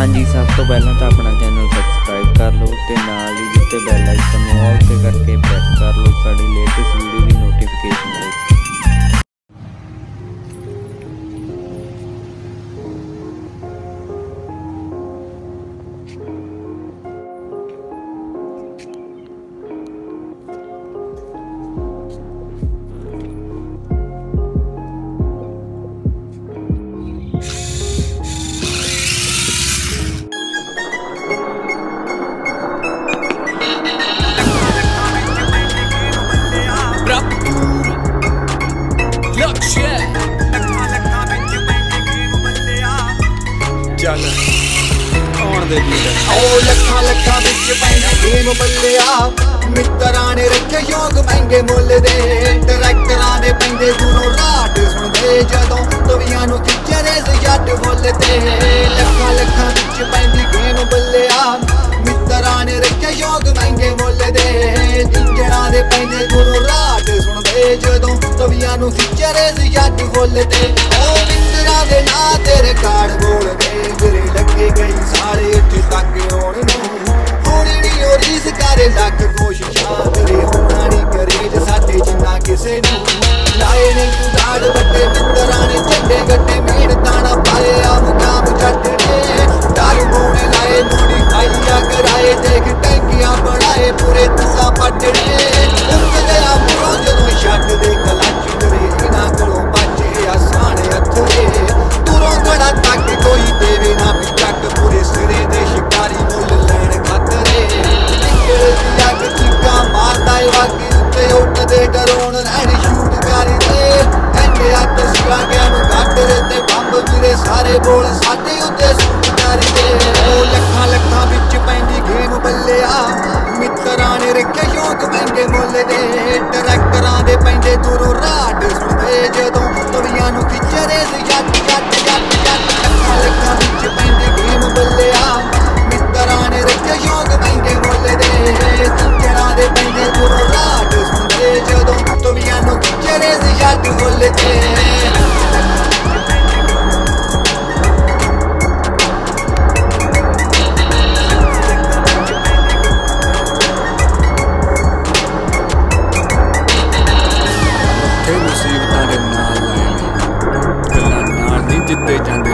ਹਾਂਜੀ, ਸਭ ਤੋਂ ਪਹਿਲਾਂ ਤਾਂ ਆਪਣਾ ਚੈਨਲ ਸਬਸਕ੍ਰਾਈਬ ਕਰ ਲਓ ਤੇ ਨਾਲ ਹੀ ਦਿੱਤੇ ਬੈਲ ਆਈਕਨ ਨੂੰ ਆਲ ਤੇ ਕਰਕੇ ਪ੍ਰੈਸ ਕਰ ਲਓ ਸਾਡੀ ਲੇਟੈਸਟ ਚੱਲ ਆਉਣ ਦੇ ਗੀਤ? ਓ ਲੱਖਾਂ ਲੱਖਾਂ ਵਿੱਚ ਪੈਣਾ ਗੇਮ ਬੱਲਿਆ। ਮਿੱਤਰਾਂ ਨੇ ਰੱਖੇ ਯੋਗ ਮਹਿੰਗੇ ਮੁੱਲ ਦੇ। ਟਰੈਕਟਰਾਂ ਦੇ ਪੈਂਦੇ ਦੂਰੋਂ ਰਾਟ ਸੁਣਦੇ। ਜਦੋਂ ਤਵੀਆਂ ਨੂੰ ਖਿੱਚਰੇ ਸੇ ਜੱਟ ਮੁੱਲ ਤੇ। ਲੱਖਾਂ ਲੱਖਾਂ ਵਿੱਚ ਪੈਂਦੀ ਗੇਮ ਬੱਲਿਆ। ਮਿੱਤਰਾਂ ਨੇ ਰੱਖੇ ਯੋਗ ਮਹਿੰਗੇ ਮੁੱਲ ਦੇ। ਜਿੰਜਰਾਂ ਦੇ ਪੈਂਦੇ ਦੂਰੋਂ ਰਾਟ ਸੁਣਦੇ। ਜਦੋਂ ਤਵੀਆਂ ਨੂੰ ਖਿੱਚਰੇ ਸੇ ਜੱਟ ਮੁੱਲ ਤੇ। ਓ ਰੀਸ ਲੱਖ ਕੋਸ਼ਿਸ਼ਾਂ ਤੇਰੇ ਹੋਣਾ ਨੀ ਕਰੇ ਜੇ ਸਾਡੇ ਜਿੰਨਾ ਕਿਸੇ ਨੂੰ ਵੀਰੇ ਬੋਲ ਸਾਡੇ ਉੱਤੇ ਸ਼ੂਟ ਕਰਦੇ ਉਹ ਲੱਖਾਂ ਲੱਖਾਂ ਵਿੱਚ ਪੈਂਦੀ ਗੇਮ ਬੱਲਿਆ। ਮਿੱਤਰਾਂ ਨੇ ਰੱਖੇ ਸ਼ੌਕ ਮਹਿੰਗੇ ਮੁੱਲ ਦੇ। ਟਰੈਕਟਰਾਂ ਦੇ ਪੈਂਦੇ ਦੂਰੋਂ ਰਾਟ ਸੁਣਦੇ ਜਦੋਂ ਤਵੀਆਂ ਨੂੰ ਖਿੱਚਰੇ ਸੀ ਜੱਟ ਜੱਟ ਜੱਟ ਜੱਟ, ਲੱਖਾਂ ਲੱਖਾਂ ਵਿੱਚ ਪੈਂਦੀ ਗੇਮ ਬੱਲਿਆ। ਮਿੱਤਰਾਂ ਨੇ ਰੱਖੇ ਸ਼ੌਕ ਮਹਿੰਗੇ ਮੁੱਲ ਦੇ। ਜਿੰਜਰਾਂ ਦੇ ਪੈਂਦੇ ਦੂਰੋਂ ਰਾਟ ਸੁਣਦੇ ਜਦੋਂ ਤਵੀਆਂ ਨੂੰ ਖਿੱਚੇ ਸੀ ਜੱਟ ਮੁੱਲ ਤੇ। ਮੁਸੀਬਤਾਂ ਦੇ ਨਾਲ ਲਾਇਆ ਨੇ। ਗੱਲਾਂ ਨਾਲ ਨਹੀਂ ਜਿੱਤੇ ਜਾਂਦੇ।